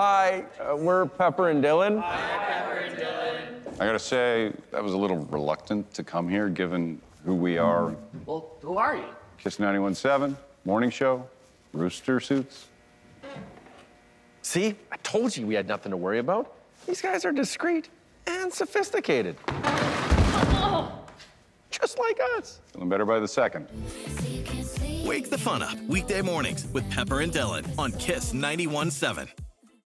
Hi, uh, we're Pepper and Dylan. I gotta say, I was a little reluctant to come here given who we are. Well, who are you? Kiss 91.7, morning show, rooster suits. See, I told you we had nothing to worry about. These guys are discreet and sophisticated. Just like us. Feeling better by the second. Wake the fun up weekday mornings with Pepper and Dylan on Kiss 91.7.